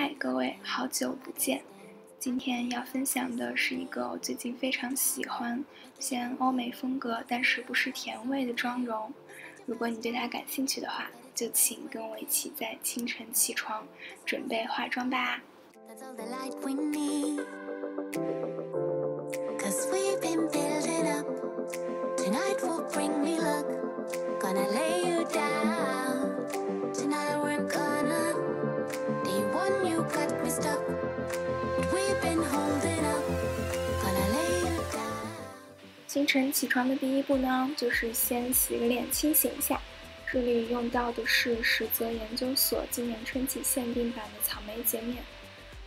嗨，各位，好久不见。今天要分享的是一个我最近非常喜欢、偏欧美风格，但是不是甜味的妆容。如果你对它感兴趣的话，就请跟我一起在清晨起床，准备化妆吧。晨起床的第一步呢，就是先洗个脸，清醒一下。这里用到的是实泽研究所今年春季限定版的草莓洁面。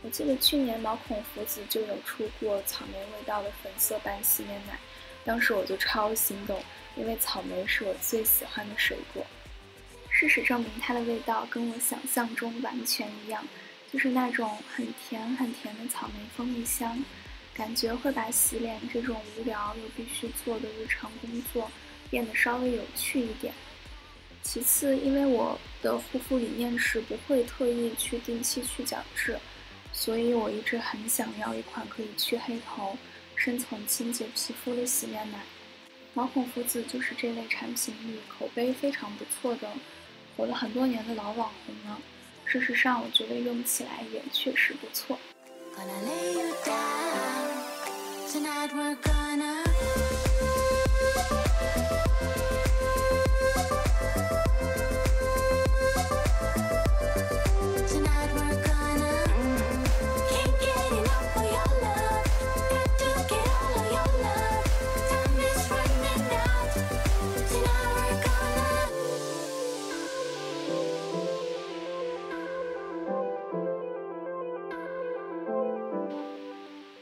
我记得去年毛孔福子就有出过草莓味道的粉色版洗面奶，当时我就超心动，因为草莓是我最喜欢的水果。事实证明，它的味道跟我想象中完全一样，就是那种很甜很甜的草莓蜂蜜香。感觉会把洗脸这种无聊又必须做的日常工作变得稍微有趣一点。其次，因为我的护肤理念是不会特意去定期去角质，所以我一直很想要一款可以去黑头、深层清洁皮肤的洗面奶。毛孔福子就是这类产品里口碑非常不错的、火了很多年的老网红了。事实上，我觉得用起来也确实不错。Tonight we're gonna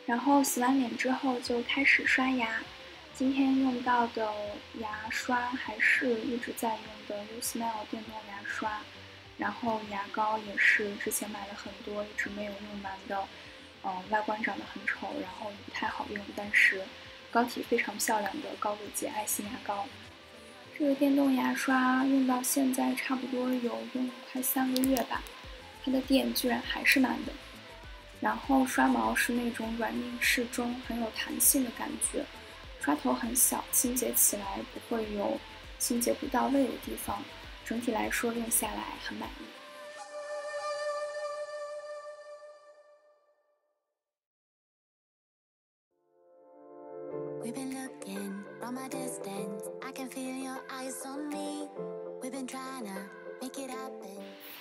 然后洗完脸之后就开始刷牙。今天用到的牙刷还是一直在用的 uSmile 电动牙刷，然后牙膏也是之前买了很多一直没有用完的，嗯，外观长得很丑，然后也不太好用，但是膏体非常漂亮的高露洁爱心牙膏。这个电动牙刷用到现在差不多有用快三个月吧，它的电居然还是满的。然后刷毛是那种软硬适中、很有弹性的感觉，刷头很小，清洁起来不会有清洁不到位的地方，整体来说用下来很满意。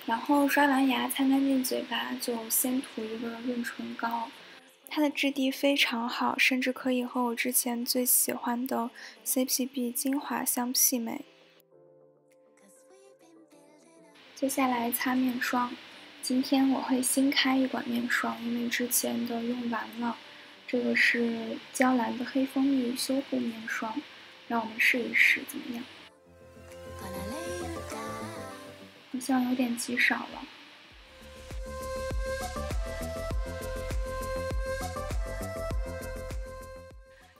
然后刷完牙，擦干净嘴巴，就先涂一个润唇膏。它的质地非常好，甚至可以和我之前最喜欢的 CPB 精华相媲美。接下来擦面霜，今天我会新开一管面霜，因为之前的用完了。这个是娇兰的黑蜂蜜修护面霜，让我们试一试怎么样。好像有点极少了。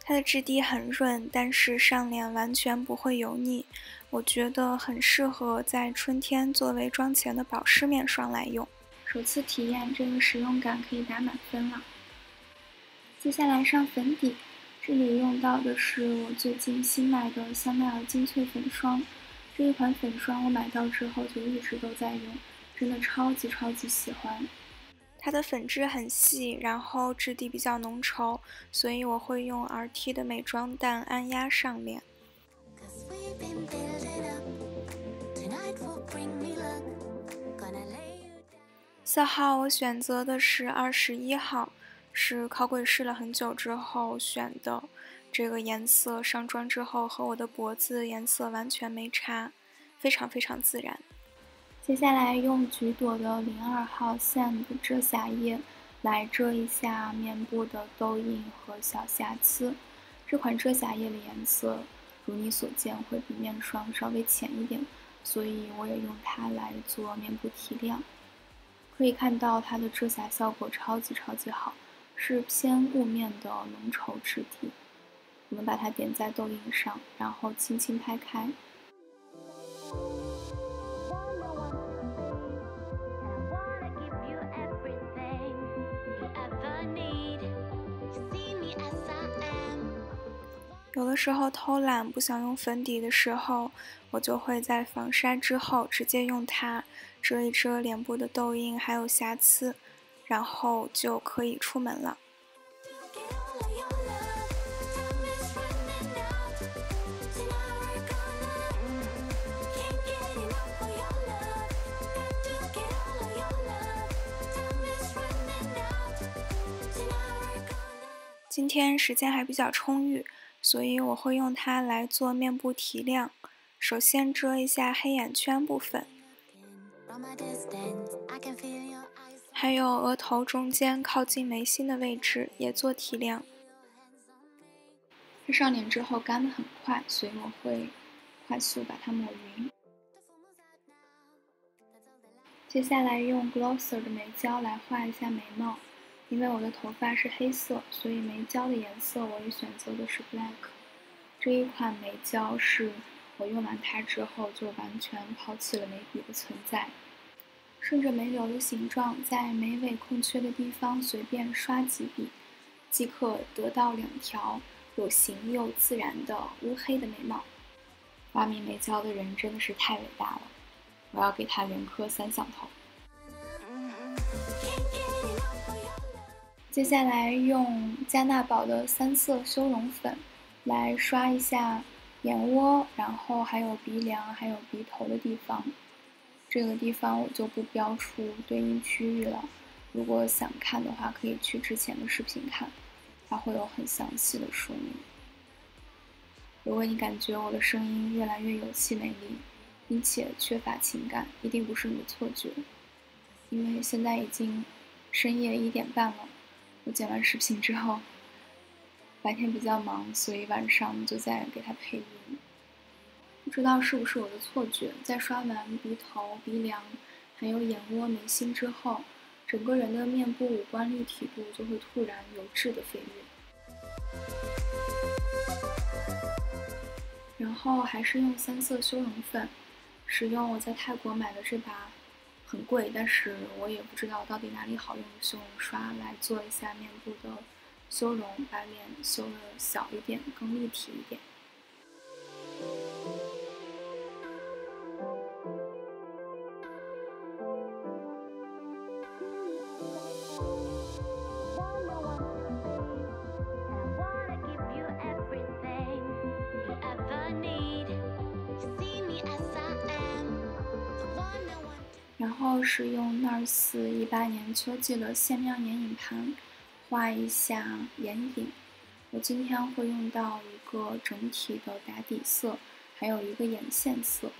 它的质地很润，但是上脸完全不会油腻，我觉得很适合在春天作为妆前的保湿面霜来用。首次体验这个使用感可以打满分了。接下来上粉底，这里用到的是我最近新买的香奈儿精粹粉霜。这一款粉霜我买到之后就一直都在用，真的超级超级喜欢。它的粉质很细，然后质地比较浓稠，所以我会用 RT 的美妆蛋按压上面。色号我选择的是二十一号，是考鬼试了很久之后选的。这个颜色上妆之后和我的脖子颜色完全没差，非常非常自然。接下来用橘朵的零二号 Sand 遮瑕液来遮一下面部的痘印和小瑕疵。这款遮瑕液的颜色，如你所见会比面霜稍微浅一点，所以我也用它来做面部提亮。可以看到它的遮瑕效果超级超级好，是偏雾面的浓稠质地。我们把它点在痘印上，然后轻轻拍开。有的时候偷懒不想用粉底的时候，我就会在防晒之后直接用它遮一遮脸部的痘印，还有瑕疵，然后就可以出门了。今天时间还比较充裕，所以我会用它来做面部提亮。首先遮一下黑眼圈部分，还有额头中间靠近眉心的位置也做提亮。上脸之后干的很快，所以我会快速把它抹匀。接下来用 Glosser 的眉胶来画一下眉毛。因为我的头发是黑色，所以眉胶的颜色我也选择的是 black。这一款眉胶是我用完它之后就完全抛弃了眉笔的存在。顺着眉流的形状，在眉尾空缺的地方随便刷几笔，即可得到两条有型又自然的乌黑的眉毛。发明眉胶的人真的是太伟大了，我要给他连磕三响头。接下来用加纳宝的三色修容粉来刷一下眼窝，然后还有鼻梁，还有鼻头的地方。这个地方我就不标出对应区域了。如果想看的话，可以去之前的视频看，它会有很详细的说明。如果你感觉我的声音越来越有气没力，并且缺乏情感，一定不是你的错觉，因为现在已经深夜一点半了。我剪完视频之后，白天比较忙，所以晚上就在给他配音。不知道是不是我的错觉，在刷完鼻头、鼻梁，还有眼窝、眉心之后，整个人的面部五官立体度就会突然有质的飞跃。然后还是用三色修容粉，使用我在泰国买的这把。很贵，但是我也不知道到底哪里好用修容刷来做一下面部的修容，把脸修的小一点，更立体一点。后是用 NARS 一八年秋季的限量眼影盘画一下眼影。我今天会用到一个整体的打底色，还有一个眼线色。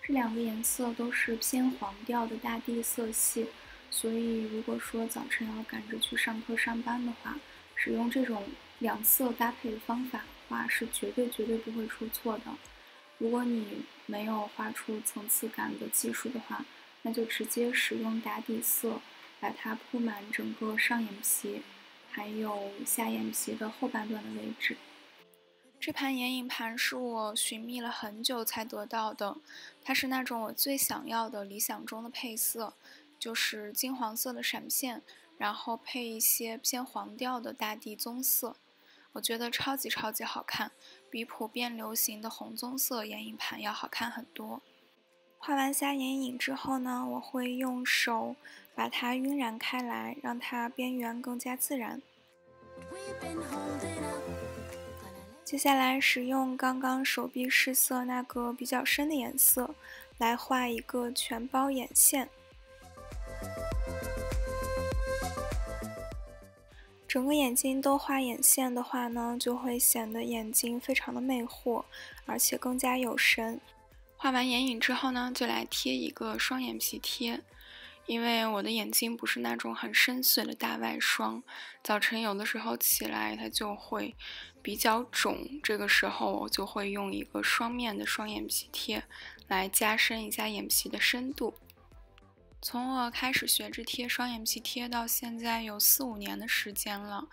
这两个颜色都是偏黄调的大地色系，所以如果说早晨要赶着去上课上班的话，使用这种两色搭配的方法画是绝对绝对不会出错的。如果你没有画出层次感的技术的话，那就直接使用打底色，把它铺满整个上眼皮，还有下眼皮的后半段的位置。这盘眼影盘是我寻觅了很久才得到的，它是那种我最想要的理想中的配色，就是金黄色的闪片，然后配一些偏黄调的大地棕色。我觉得超级超级好看，比普遍流行的红棕色眼影盘要好看很多。画完下眼影之后呢，我会用手把它晕染开来，让它边缘更加自然。接下来使用刚刚手臂试色那个比较深的颜色，来画一个全包眼线。整个眼睛都画眼线的话呢，就会显得眼睛非常的魅惑，而且更加有神。画完眼影之后呢，就来贴一个双眼皮贴。因为我的眼睛不是那种很深邃的大外双，早晨有的时候起来它就会比较肿，这个时候我就会用一个双面的双眼皮贴来加深一下眼皮的深度。从我开始学着贴双眼皮贴到现在有四五年的时间了，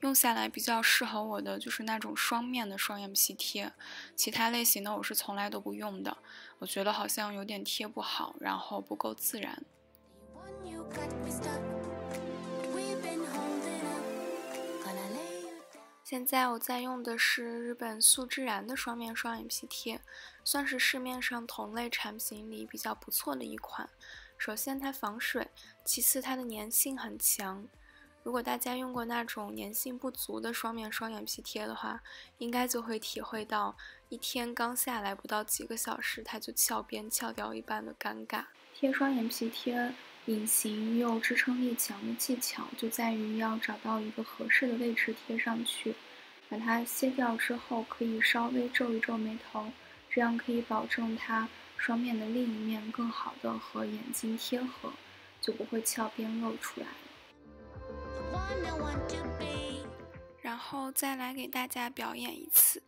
用下来比较适合我的就是那种双面的双眼皮贴，其他类型的我是从来都不用的，我觉得好像有点贴不好，然后不够自然。现在我在用的是日本素之然的双面双眼皮贴，算是市面上同类产品里比较不错的一款。首先它防水，其次它的粘性很强。如果大家用过那种粘性不足的双面双眼皮贴的话，应该就会体会到一天刚下来不到几个小时它就翘边翘掉一半的尴尬。贴双眼皮贴隐形又支撑力强的技巧就在于要找到一个合适的位置贴上去，把它卸掉之后可以稍微皱一皱眉头，这样可以保证它双面的另一面更好的和眼睛贴合，就不会翘边露出来了然后再来给大家表演一次。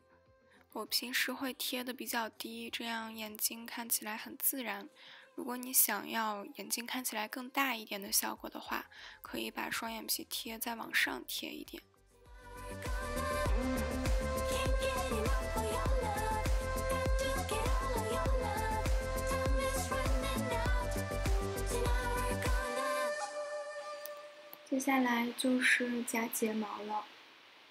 我平时会贴的比较低，这样眼睛看起来很自然。如果你想要眼睛看起来更大一点的效果的话，可以把双眼皮贴再往上贴一点。接下来就是夹睫毛了，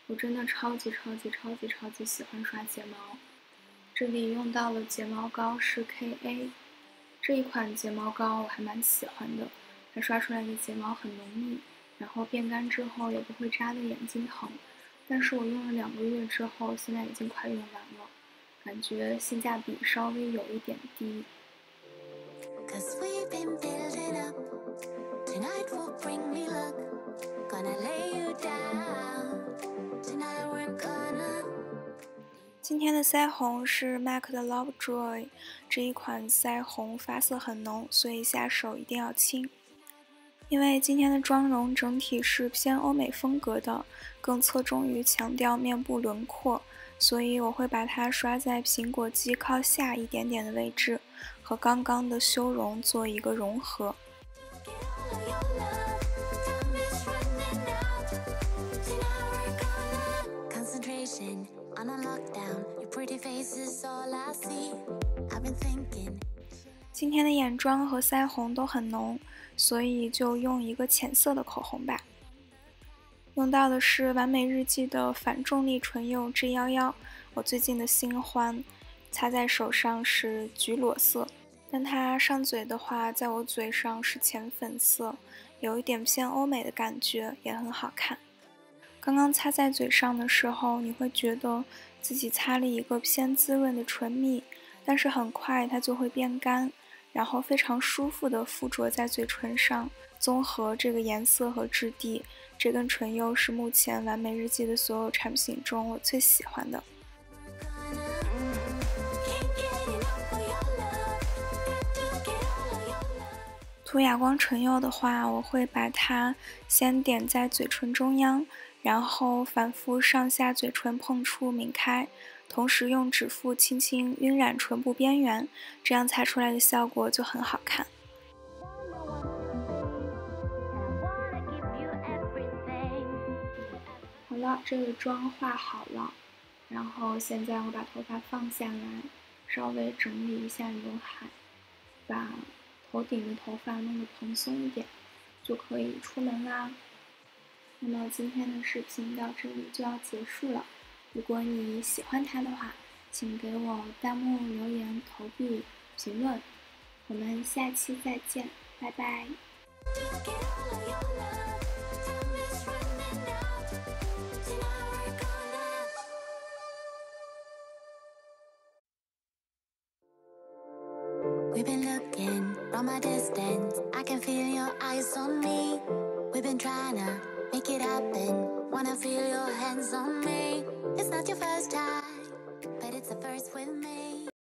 我真的超级超级超级超级喜欢刷睫毛。这里用到了睫毛膏是 KA。这一款睫毛膏我还蛮喜欢的，它刷出来的睫毛很浓密，然后变干之后也不会扎的眼睛疼。但是我用了两个月之后，现在已经快用完了，感觉性价比稍微有一点低。今天的腮红是 MAC 的 Love Joy，这一款腮红发色很浓，所以下手一定要轻。因为今天的妆容整体是偏欧美风格的，更侧重于强调面部轮廓，所以我会把它刷在苹果肌靠下一点点的位置，和刚刚的修容做一个融合。Concentration. 今天的眼妆和腮红都很浓，所以就用一个浅色的口红吧。用到的是完美日记的反重力唇釉 G 幺幺，我最近的新欢。擦在手上是橘裸色，但它上嘴的话，在我嘴上是浅粉色，有一点偏欧美的感觉，也很好看。刚刚擦在嘴上的时候，你会觉得自己擦了一个偏滋润的唇蜜，但是很快它就会变干。然后非常舒服的附着在嘴唇上，综合这个颜色和质地，这根唇釉是目前完美日记的所有产品中我最喜欢的。涂哑光唇釉的话，我会把它先点在嘴唇中央，然后反复上下嘴唇碰触抿开。同时用指腹轻轻晕染唇部边缘，这样擦出来的效果就很好看。好了，这个妆化好了，然后现在我把头发放下来，稍微整理一下刘海，把头顶的头发弄得蓬松一点，就可以出门啦。那么今天的视频到这里就要结束了。如果你喜欢它的话，请给我弹幕留言、投币、评论。我们下期再见，拜拜。Wanna feel your hands on me. It's not your first time But it's the first with me